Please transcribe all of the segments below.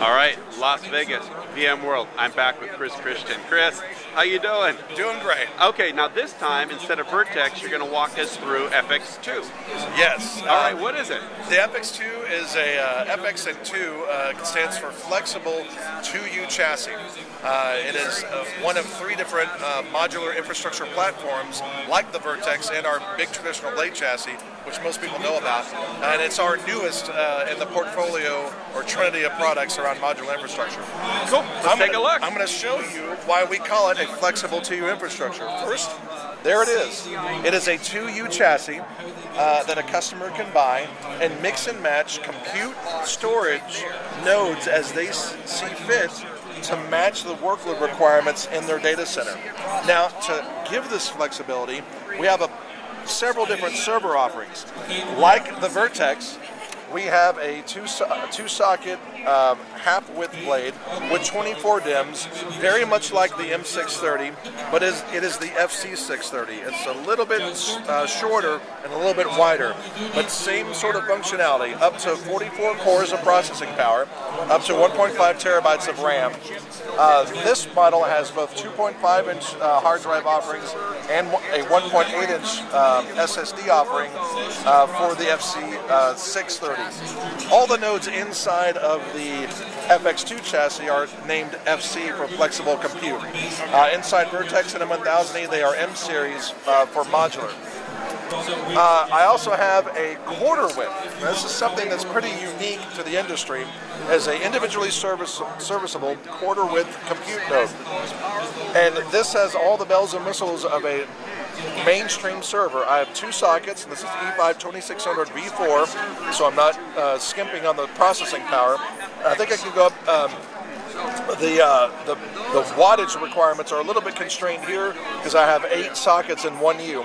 All right, Las Vegas, VMworld. I'm back with Chris Christian. Chris, how you doing? Doing great. Okay, now this time instead of VRTX, you're going to walk us through FX2. Yes. All right, what is it? The FX2 is a uh, FXN2 uh, stands for Flexible 2U Chassis. Uh, it is uh, one of three different uh, modular infrastructure platforms, like the VRTX and our big traditional blade chassis, which most people know about. And it's our newest uh, in the portfolio or trinity of products around modular infrastructure. Cool. Let's I'm take gonna, a look. I'm going to show you why we call it a flexible 2U infrastructure. First, there it is. It is a 2U chassis uh, that a customer can buy and mix and match compute storage nodes as they see fit to match the workload requirements in their data center. Now, to give this flexibility, we have a, several different server offerings. Like the VRTX, we have a two, two socket um, half width blade with 24 DIMMs, very much like the M630, but is, it is the FC630. It's a little bit uh, shorter and a little bit wider, but same sort of functionality, up to 44 cores of processing power, up to 1.5 terabytes of RAM. Uh, this model has both 2.5 inch uh, hard drive offerings and a 1.8 inch um, SSD offering uh, for the FC630. All the nodes inside of the FX2 chassis are named FC for flexible compute. Uh, inside VRTX and M1000E, they are M series uh, for modular. Uh, I also have a quarter width. This is something that's pretty unique to the industry as a individually service, serviceable quarter width compute node. And this has all the bells and whistles of a mainstream server. I have two sockets, and this is E E5 2600 V4, so I'm not uh, skimping on the processing power. I think I can go up. Um, the, uh, the the wattage requirements are a little bit constrained here because I have eight sockets in one U,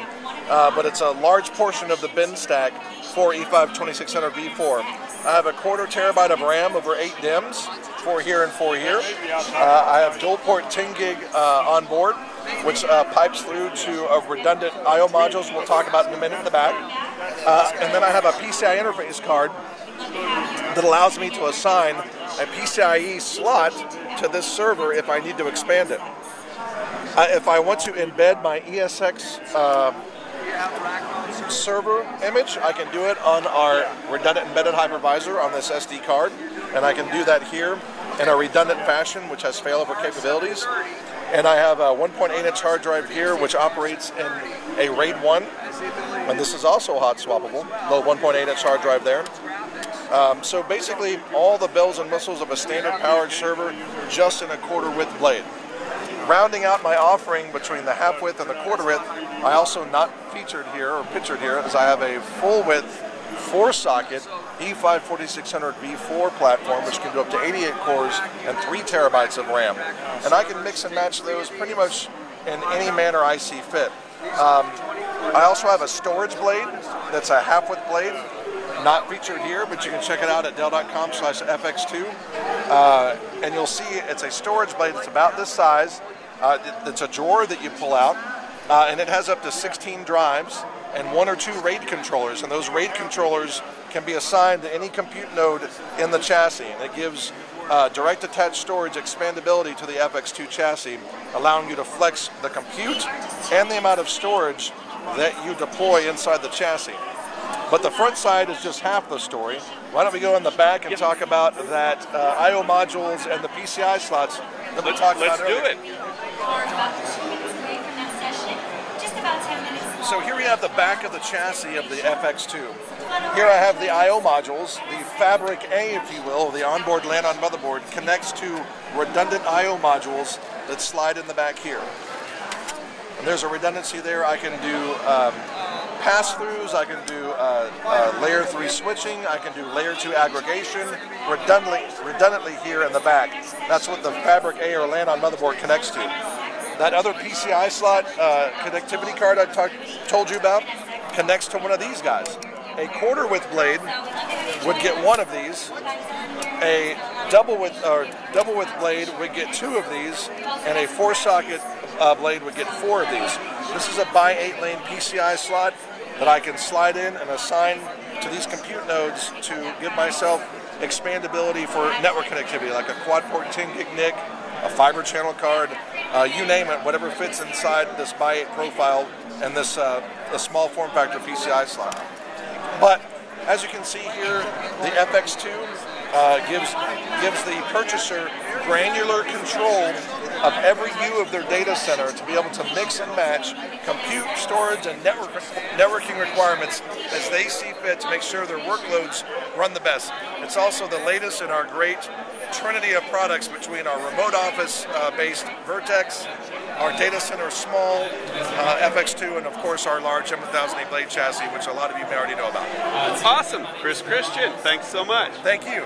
uh, but it's a large portion of the bin stack for E E5 2600 V4. I have a quarter terabyte of RAM over eight DIMMs, four here and four here. Uh, I have dual port 10 gig uh, on board, which uh, pipes through to a redundant I/O modules. We'll talk about in a minute in the back, uh, and then I have a PCI interface card that allows me to assign a PCIe slot to this server if I need to expand it. Uh, if I want to embed my ESX uh, server image, I can do it on our redundant embedded hypervisor on this SD card, and I can do that here in a redundant fashion, which has failover capabilities. And I have a 1.8 inch hard drive here, which operates in a RAID 1, and this is also hot swappable, little 1.8 inch hard drive there. Um, so basically, all the bells and whistles of a standard PowerEdge server, just in a quarter width blade. Rounding out my offering between the half width and the quarter width, I also not featured here or pictured here is I have a full width four socket E E5 4600 V4 platform, which can do up to 88 cores and 3 terabytes of RAM. And I can mix and match those pretty much in any manner I see fit. Um, I also have a storage blade that's a half width blade not featured here, but you can check it out at dell.com slash fx2. Uh, and you'll see it's a storage blade that's about this size. Uh, it's a drawer that you pull out, uh, and it has up to 16 drives and one or two RAID controllers. And those RAID controllers can be assigned to any compute node in the chassis. And it gives uh, direct attached storage expandability to the FX2 chassis, allowing you to flex the compute and the amount of storage that you deploy inside the chassis. But the front side is just half the story. Why don't we go in the back and talk about that uh, I/O modules and the PCI slots that we talked Let's about do it. So here we have the back of the chassis of the FX2. Here I have the I/O modules. The Fabric A, if you will, the onboard LAN on motherboard, connects to redundant I/O modules that slide in the back here. And there's a redundancy there. I can do um, pass-throughs. I can do uh, uh, layer three switching. I can do layer two aggregation. Redundantly, redundantly here in the back. That's what the Fabric A or LAN on motherboard connects to. That other PCI slot uh, connectivity card I talk, told you about connects to one of these guys. A quarter width blade would get one of these. A double width or double width blade would get two of these, and a four socket uh, blade would get four of these. This is a by eight lane PCI slot that I can slide in and assign to these compute nodes to give myself expandability for network connectivity, like a quad port 10 gig NIC, a fiber channel card, uh, you name it, whatever fits inside this by 8 profile and this uh, small form factor PCI slot. But as you can see here, the FX2 uh, gives gives the purchaser granular control of every view of their data center to be able to mix and match compute, storage, and network networking requirements as they see fit to make sure their workloads run the best. It's also the latest in our great trinity of products between our remote office uh, based VRTX, our data center small uh, FX2, and of course our large M1000E blade chassis, which a lot of you may already know about. Awesome. Chris Christian, thanks so much. Thank you.